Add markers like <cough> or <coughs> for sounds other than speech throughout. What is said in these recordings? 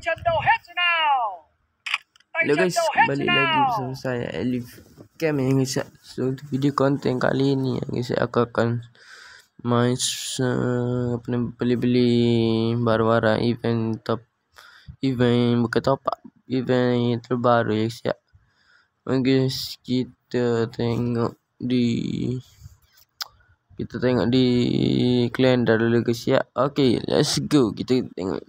Hello guys, balik lagi bersama saya Alif Cam yang guys. So untuk video konten kali ni yang guys aku akan main uh, apa ni beli-beli barang-barang event top event bukan top up event yang terbaru ya guys ya. Okay, guys kita tengok di kita tengok di kalender dulu guys ya. Okay, let's go. Kita tengok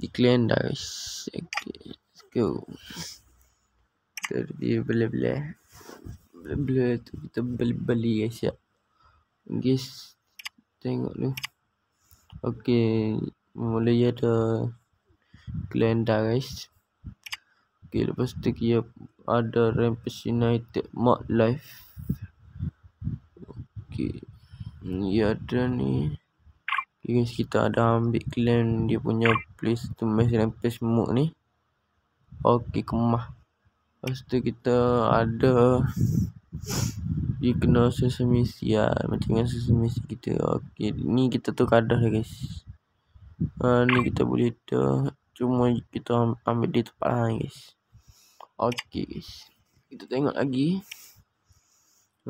di kalender guys. Okay, let's go. Kita dia beli-beli. Beli-beli tu kita beli-beli guys ya. Guys, tengok tu. Okay, mulai ada kalender guys. Okay, lepas tu kita ada Rampage United Mod Life. Okay. Ni ada ni. Guys, kita ada ambil claim dia punya place tu match Rampage Mode ni. Okay, kemah. Lepas tu kita ada dia kena social media macam dengan media kita. Okay, ni kita tu kadah lah guys. Ha, ni kita boleh tu. Cuma kita ambil di tempat lain guys. Okay guys. Kita tengok lagi.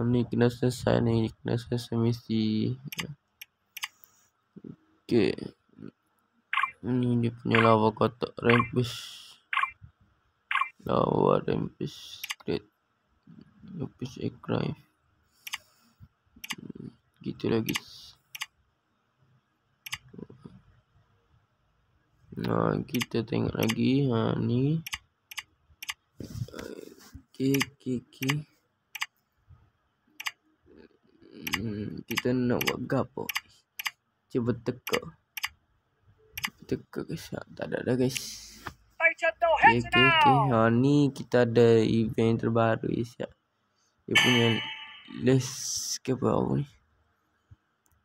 Ni kena selesai ni. Kena selesai misi. Okay. Ni dia punya lava kotak. Rampage. Lava Rampage. Great. Rampage Aircraft. Gitu lah guys. Nah, kita tengok lagi. Ha, ni. Okay, okay, okay. Hmm, kita nak buat gapo? Cuba teka. Teka guys. Ha, tak ada dah guys. Okay, okay, okay. Ha, ni kita ada event terbaru. Ya. Dia punya less ke apa apa ni?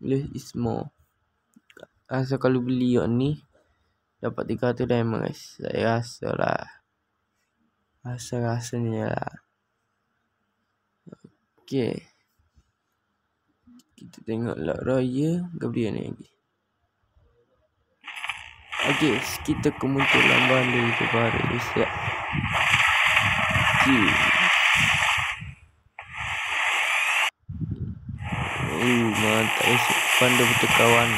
Less is more. Rasa kalau beli yang ni dapat 300 diamond guys. Saya rasa lah. Rasa-rasanya lah. Okay. Kita tengok lot raya. Gabriel ni lagi. Okay, kita kemunculan bandar itu baru guys ya. Okay. Uh, mantap guys. Pandai betul kawan.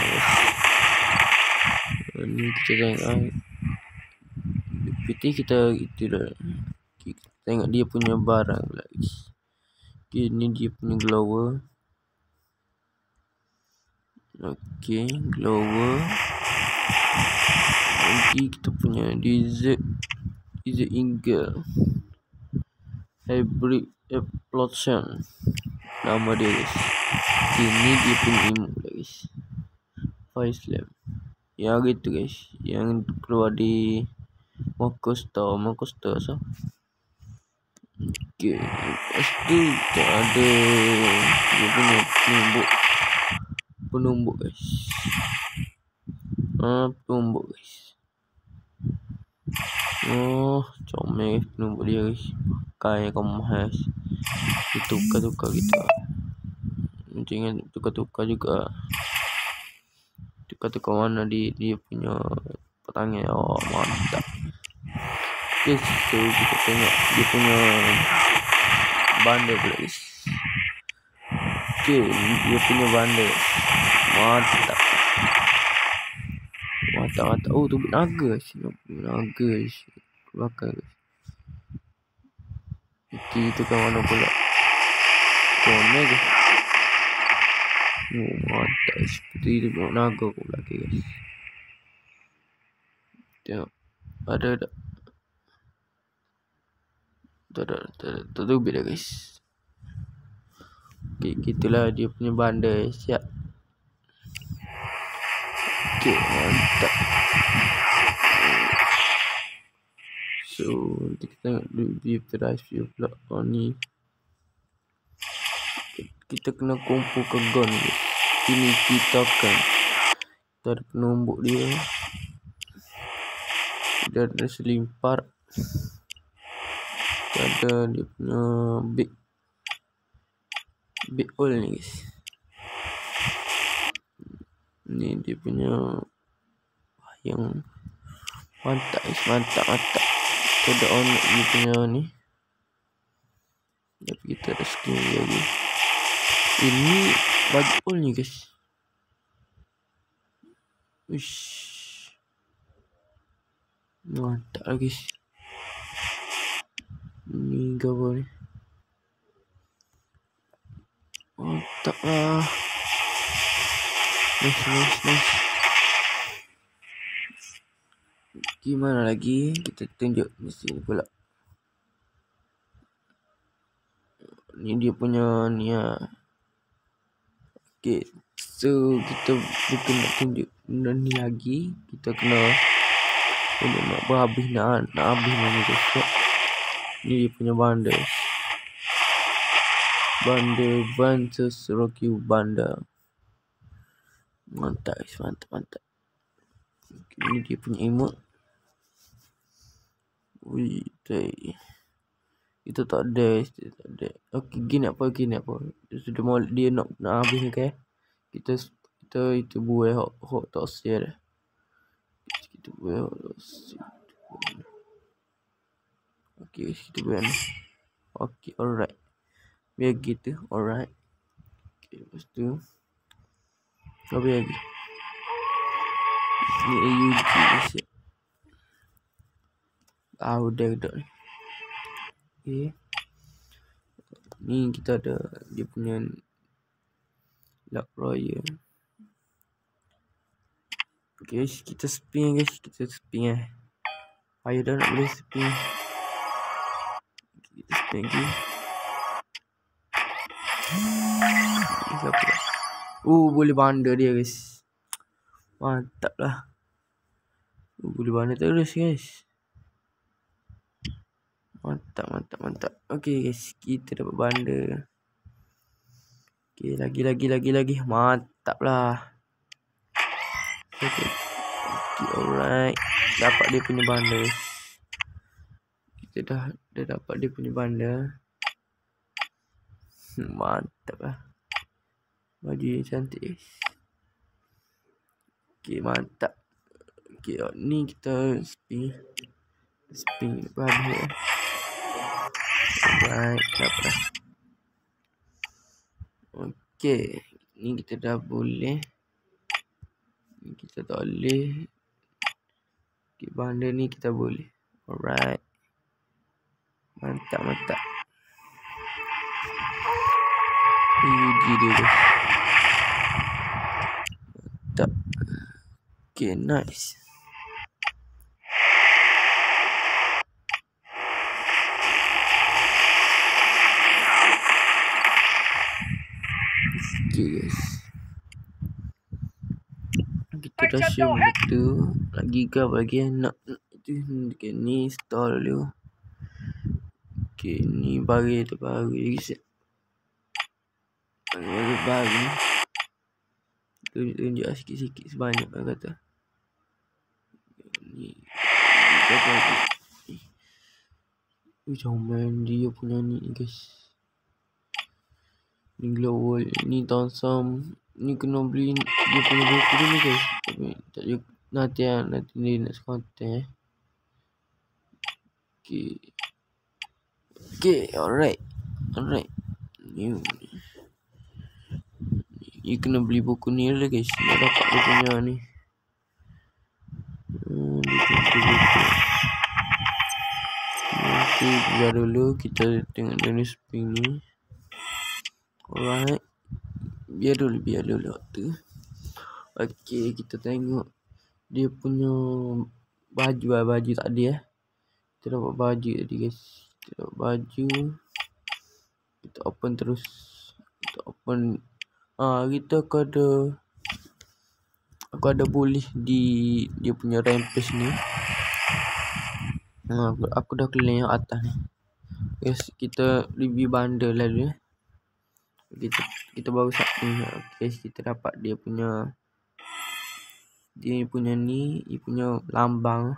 Ni kita tengok ah. PT kita itu dah. Kita tengok dia punya barang guys. Okay, ni dia punya glower. Okay, glower. Nanti kita punya DZ DZ Eagle Hybrid Explosion Nama dia guys. Okay, Ni dia punya emote lah guys. Fire Slam Yang hari tu guys Yang keluar di Moko Store. Moko Store so. Okay Lepas tu kita ada Dia punya penumbuk Penumbuk guys Ah, penumbuk guys Oh, comel guys penumbuk dia guys. Pakai kemah guys. Ditukar-tukar gitu. Jangan tukar-tukar juga. Tukar-tukar mana di dia punya pertanyaan. Oh, mantap. Okay, so kita tengok dia punya bandar pula guys. Okay, dia punya bandar. Mantap. Mantap, mantap. Oh, tu naga. Naga guys. Iki tu kan mana pula. Komen guys. Oh, mantap. Seperti dia tengok naga kat belakang guys. Tengok. Ada ada. Tak ada, tak ada, tak ada dah guys. Okay, gitulah dia punya bandar siap. Okay, mantap. So, nanti kita tengok review price view pula oh, ni. Kita kena kumpulkan gun guys. Ini kita akan kita ada penumbuk dia. Kita ada selimpar. Kita ada dia punya big big oil ni guys. Ni dia punya yang Mantap guys, mantap, mantap. Kita dah on ni punya ni. Tapi kita ada skin lagi. Ini bagi all ni guys. Uish. Mantap lah guys. Ni gambar ni. Mantap lah. Nice, nice, nice. Gimana lagi? Kita tunjuk di sini pula. Ni dia punya ni lah. Okay. So, kita bukan nak tunjuk benda ni lagi. Kita kena kena nak berhabis nak, nak habis ni. So, ni dia punya bundle. Bundle Vances Rocky Bundle. Mantap guys, mantap, mantap. Ini dia punya emote. Wih, tay. Itu tak ada, itu tak ada. Okey, gini apa, gini apa. Sudah mau dia nak nak habis ni okay? Kita kita itu buat hok hok tak share. Kita buat hok tak. Okey, kita buat. Okey, alright. Biar gitu, alright. Okey, lepas tu. Apa lagi? Ni AUG ni Ah udah udah ni. Okay. Ni kita ada dia punya Luck Royal. Guys, kita spin guys, kita spin eh. Ayo dah nak boleh spin. Kita spin lagi. Siapa? Uh, boleh bandar dia guys. Mantap lah. Uh, boleh bandar terus guys. Mantap, mantap, mantap. Okey guys, kita dapat banda. Okey, lagi, lagi, lagi, lagi. Mantap lah. Okey, okay, alright. Dapat dia punya banda. Kita dah, dah dapat dia punya banda. Mantap lah. Baju yang cantik. Okey, mantap. Okey, ni kita spin. Spin baju. Alright, dapat dah. Okay, ni kita dah boleh. Ni kita tak boleh. Okay, banda ni kita boleh. Alright. Mantap, mantap. Uji dia tu. Mantap. Okay, nice. Okay guys. Kita dah show tu Lagi ke bagi nak Itu okay, ni stall dulu Okay ni bagi tu bagi guys Bagi bagi Tunjuk-tunjuk sikit-sikit sebanyak lah kata. Ni. Apa lagi Macam main dia punya ni guys. Ni glow wall ni tonsam ni kena beli dia punya buku dulu guys. Tapi tak juga nanti ya nanti ni next content eh. Okay okay alright. Alright. Ni ni kena beli buku ni lah guys nak dapat dia punya ni hmm, dia Nanti biar dulu kita tengok dari spring ni Alright. Biar dulu, biar dulu waktu. Okay, kita tengok dia punya baju lah, baju tak ada eh. Kita dapat baju tadi guys. Kita dapat baju. Kita open terus. Kita open. Ha, kita aku ada aku ada boleh di dia punya rampage ni. Ha, aku, aku dah keliling yang atas ni. Guys, kita review bundle lah eh kita kita baru satu guys kita dapat dia punya dia punya ni dia punya lambang.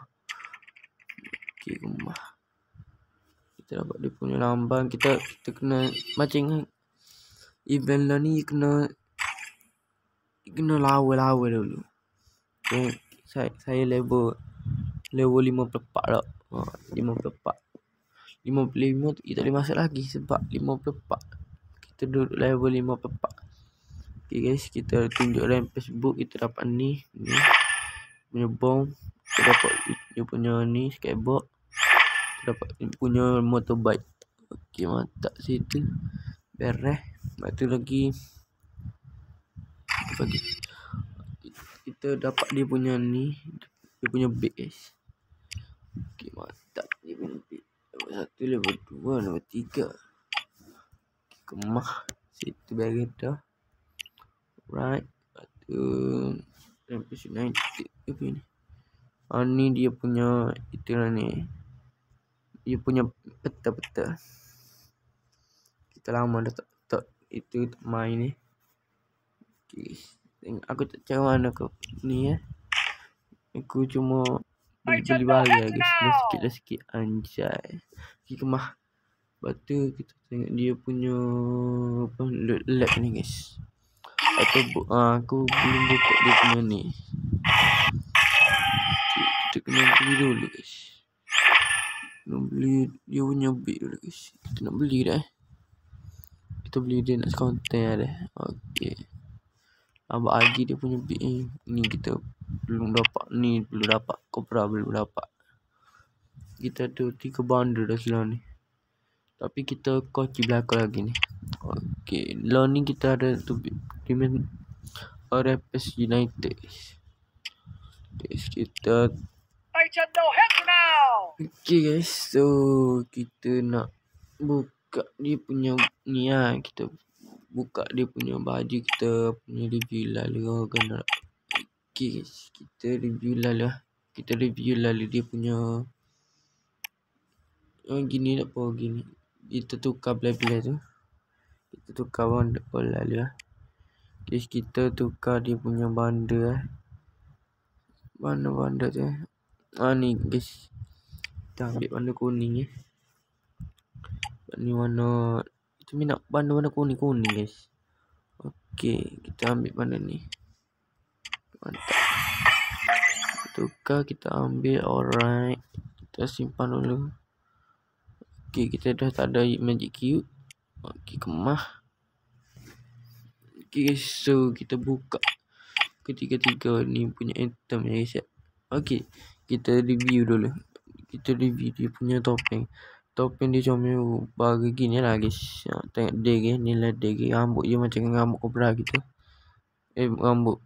Okey rumah. Kita dapat dia punya lambang. Kita kita kena macam event lah ni kena kena lawa-lawa dulu okay. saya saya level level 54 tak. Ha, 54. 55 tu kita boleh masuk lagi sebab 54. Kita duduk level 54. Okay guys, kita tunjuk dalam Facebook kita dapat ni, ni punya bom, kita dapat dia punya ni skateboard. Kita dapat dia punya motorbike. Okey, mantap situ. Beres. Lepas tu lagi bagi kita dapat dia punya ni dia punya guys. Okey mantap. Dia punya bag level satu level dua level tiga. Okay, kemah. Situ bagi dah right lepas tu Rampage United dia punya ni? Ah, ni dia punya itulah ni. Dia punya peta-peta kita lama dah tak, tak itu tak main ni. Okay. aku tak tahu mana aku ni ya aku cuma beli beli lah guys dah sikit dah sikit anjay. Okay, kemah. Lepas tu kita tengok dia punya apa lab ni guys. Atau uh, aku belum buka dia punya ni. Okay, kita kena beli dulu guys. Nak beli dia punya bit dulu guys. Kita nak beli dah eh kita beli dia nak konten dah okey. Lambat lagi dia punya bit ni ni kita belum dapat. Ni belum dapat. Cobra belum dapat. Kita ada tiga bundle dah selang ni. Tapi kita koci belakang lagi ni. Okey. Law ni kita ada tu Dimen RFS United. Guys kita Okay guys. So Kita nak Buka dia punya Ni lah Kita Buka dia punya baju Kita punya review lah Kan Okay Kita review lah lah. Kita review lah Dia punya Oh gini nak apa gini. Kita tukar belah-belah tu. Kita tukar wonderful lah lah. Guys kita tukar dia punya banda lah. Mana banda tu. Ah ni guys kita ambil warna kuning eh. Ni warna kita minat warna warna kuning kuning guys. Okey, kita ambil warna ni. Mantap. Tukar kita ambil alright. Kita simpan dulu. Okey, kita dah tak ada magic cube. Okey, kemah. Okey so kita buka ketiga-tiga ni punya item ya guys. Okey, kita review dulu kita review dia punya topeng topeng dia comel bagi gini lah guys. Ha, tengok dia ke nilai dia ke rambut dia macam rambut kobra gitu. Eh rambut.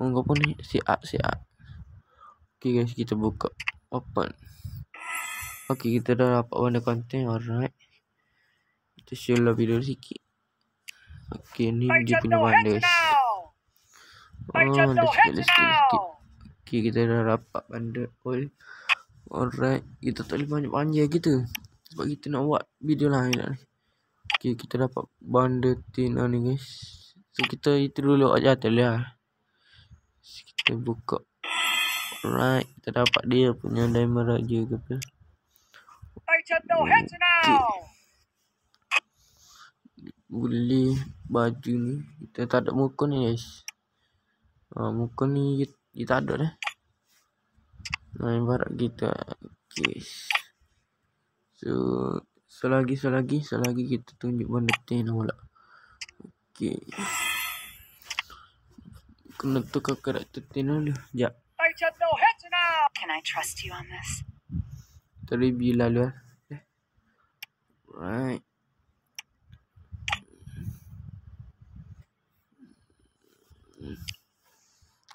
Oh, apa ni siap siap ok guys. Kita buka open ok kita dah dapat warna konten. Alright. Kita show lah video sikit. Ok ni dia punya warna guys. oh dah sikit dah sikit, sikit. ok kita dah dapat banda oil Alright, kita tak boleh panjang-panjang kita. Sebab kita nak buat video lain lah ni. Okay, kita dapat bundle tin lah ni guys. So, kita itu dulu aja atas lah. So, kita buka. Alright, kita dapat dia punya diamond raja ke apa. Okay. Boleh baju ni. Kita tak ada muka ni guys. Ha, muka ni kita, kita ada dah. Nah, ibarat kita okay. So Selagi selagi selagi kita tunjuk benda ten pula. Okey. Kena tukar karakter ten dulu. Jap. Can I trust you on this? Terlebih lalu. Eh. Right.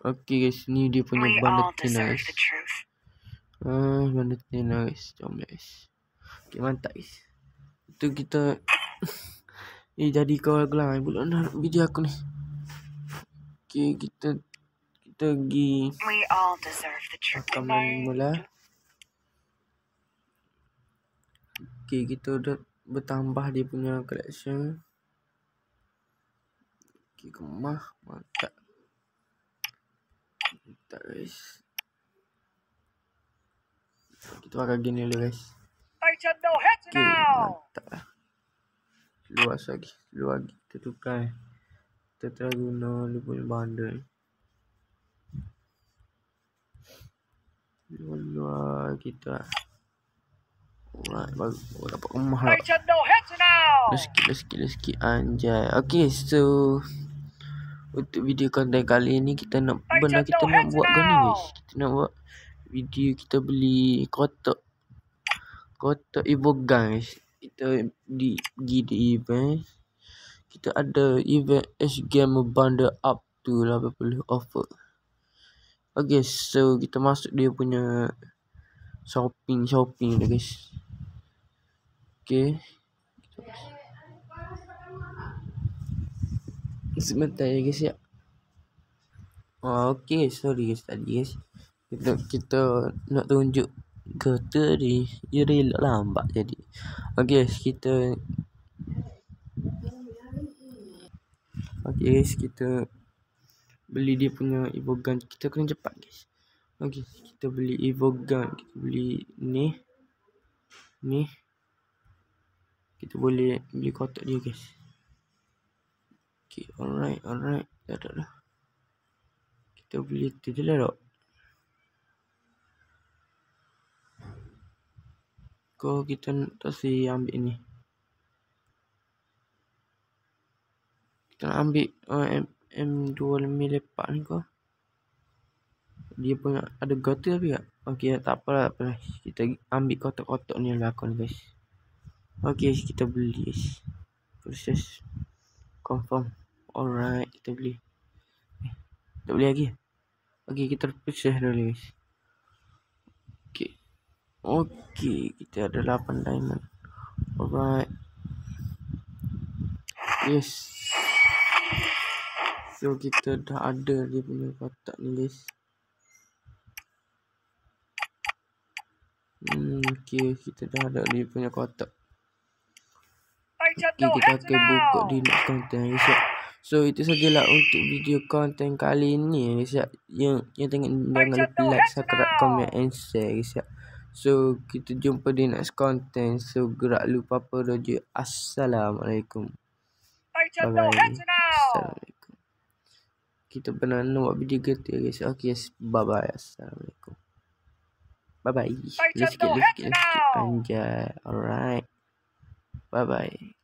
Okay guys, ni dia punya benda ten guys. Ah, mana ni guys. Jom guys. Okay, mantap guys. Itu kita <coughs> Eh jadi kau lah. Belum nak video aku ni. Okay kita Kita pergi lagi mula. Okay kita dah Bertambah dia punya collection. Okay kemah Mantap. Mantap guys. Kita pakai gini dulu guys. Okay, mantap lah. Luas lagi. Luas lagi. Kita tukar. Kita try guna dia punya bundle. Luas keluar kita. Alright, baru oh, dapat rumah lah. Now. Let's skip, let's skip, let's skip. Anjay. Okay, so untuk video konten kali ni kita nak benar kita nak buat kan ni guys. Kita nak buat video kita beli kotak kotak Evo guys. Kita di pergi di event. Kita ada event H Game Bundle up to 80 offer. Okay, so kita masuk dia punya shopping shopping dah guys. Okay. Sebentar ya guys ya. Oh, okay, sorry guys tadi guys. Kita kita nak tunjuk ke tadi. Ya rela lambat jadi. Guys, kita Okay guys, kita beli dia punya Evo Gun. Kita kena cepat guys. Okay, kita beli Evo Gun. Kita beli ni. Ni. Kita boleh beli kotak dia guys. Okay, alright, alright. Dah, dah, dah. Kita beli tu je lah, dok. Kau kita tak si ambil ni. Kita nak ambil uh, M, M2 lebih lepak ni kau. Dia punya ada gota tapi tak? Okay, tak apa tak apa Kita ambil kotak-kotak ni lah kau guys. Okay, kita beli guys. Proses confirm. Alright, kita beli. Eh, tak beli lagi. Okay, kita proses dulu guys. Okay, kita ada 8 diamond. Alright. Yes. So, kita dah ada dia punya kotak ni guys. Hmm, okay, kita dah ada dia punya kotak. Okay, kita akan buka di next content guys ya. So itu sajalah untuk video konten kali ni guys ya. Yang yang tengok jangan lupa like, subscribe, comment and share guys ya. So kita jumpa di next content. So gerak lupa apa roja. Assalamualaikum. Bye. Assalamualaikum. Kita pernah nak buat video gitu ya guys. Okay, bye bye. Assalamualaikum. Bye bye. Let's get, let's get, let's get. Anjay. Alright. Bye bye.